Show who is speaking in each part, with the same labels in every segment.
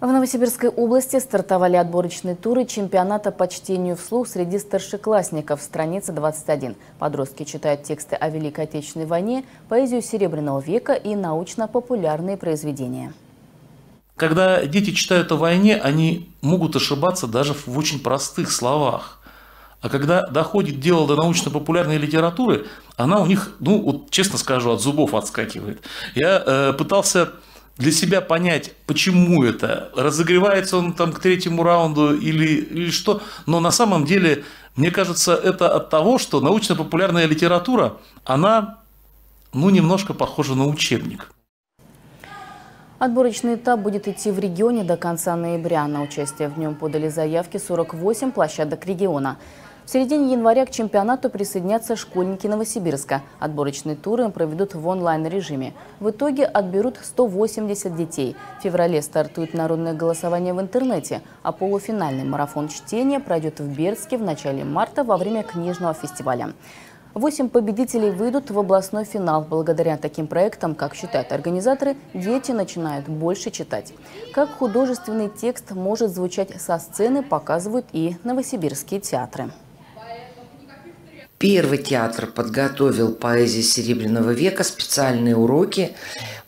Speaker 1: В Новосибирской области стартовали отборочные туры чемпионата по чтению вслух среди старшеклассников. Страница 21. Подростки читают тексты о Великой Отечественной войне, поэзию Серебряного века и научно-популярные произведения.
Speaker 2: Когда дети читают о войне, они могут ошибаться даже в очень простых словах. А когда доходит дело до научно-популярной литературы, она у них, ну, вот честно скажу, от зубов отскакивает. Я э, пытался для себя понять, почему это, разогревается он там к третьему раунду или, или что. Но на самом деле, мне кажется, это от того, что научно-популярная литература, она ну, немножко похожа на учебник.
Speaker 1: Отборочный этап будет идти в регионе до конца ноября. На участие в нем подали заявки 48 площадок региона. В середине января к чемпионату присоединятся школьники Новосибирска. Отборочные туры проведут в онлайн-режиме. В итоге отберут 180 детей. В феврале стартует народное голосование в интернете, а полуфинальный марафон чтения пройдет в Бердске в начале марта во время книжного фестиваля. Восемь победителей выйдут в областной финал. Благодаря таким проектам, как считают организаторы, дети начинают больше читать. Как художественный текст может звучать со сцены, показывают и новосибирские театры.
Speaker 3: Первый театр подготовил поэзии Серебряного века специальные уроки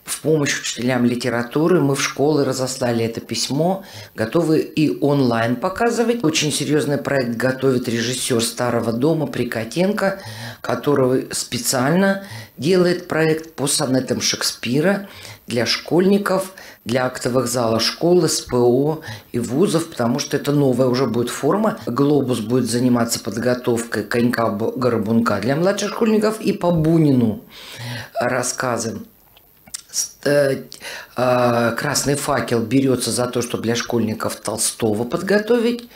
Speaker 3: в помощь учителям литературы. Мы в школы разослали это письмо, готовы и онлайн показывать. Очень серьезный проект готовит режиссер Старого дома Прикотенко, который специально делает проект по сонетам Шекспира для школьников, для актовых залов школы, СПО и вузов, потому что это новая уже будет форма. «Глобус» будет заниматься подготовкой конька-горбунка для младших школьников и по Бунину рассказы. Э, а, «Красный факел» берется за то, что для школьников Толстого подготовить.